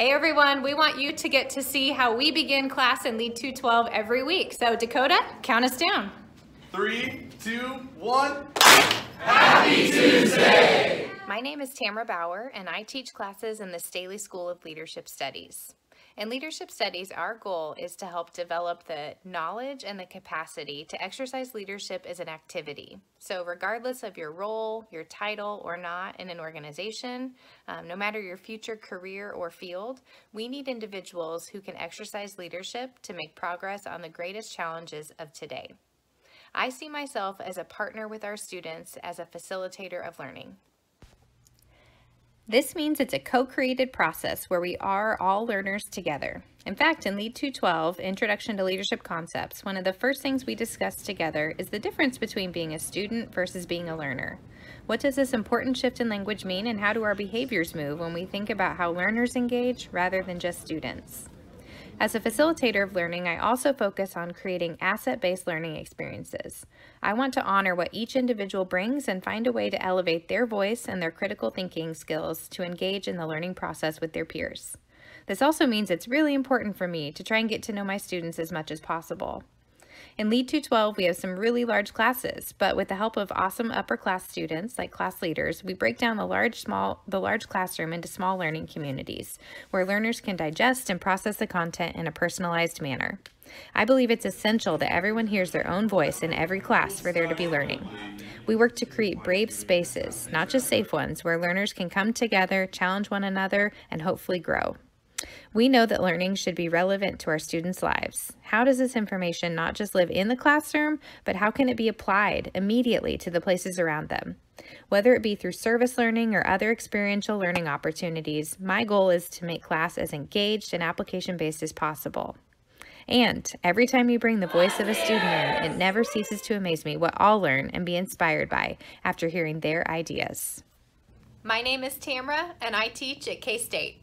Hey everyone, we want you to get to see how we begin class in Lead 212 every week. So Dakota, count us down. Three, two, one. Happy Tuesday! My name is Tamara Bauer and I teach classes in the Staley School of Leadership Studies. In leadership studies, our goal is to help develop the knowledge and the capacity to exercise leadership as an activity. So regardless of your role, your title or not in an organization, um, no matter your future career or field, we need individuals who can exercise leadership to make progress on the greatest challenges of today. I see myself as a partner with our students as a facilitator of learning. This means it's a co-created process where we are all learners together. In fact, in Lead 212, Introduction to Leadership Concepts, one of the first things we discuss together is the difference between being a student versus being a learner. What does this important shift in language mean and how do our behaviors move when we think about how learners engage rather than just students? As a facilitator of learning, I also focus on creating asset-based learning experiences. I want to honor what each individual brings and find a way to elevate their voice and their critical thinking skills to engage in the learning process with their peers. This also means it's really important for me to try and get to know my students as much as possible. In Lead 212, we have some really large classes, but with the help of awesome upper class students like class leaders, we break down the large small the large classroom into small learning communities where learners can digest and process the content in a personalized manner. I believe it's essential that everyone hears their own voice in every class for there to be learning. We work to create brave spaces, not just safe ones, where learners can come together, challenge one another, and hopefully grow. We know that learning should be relevant to our students' lives. How does this information not just live in the classroom, but how can it be applied immediately to the places around them? Whether it be through service learning or other experiential learning opportunities, my goal is to make class as engaged and application-based as possible. And every time you bring the voice of a student in, it never ceases to amaze me what I'll learn and be inspired by after hearing their ideas. My name is Tamara, and I teach at K-State.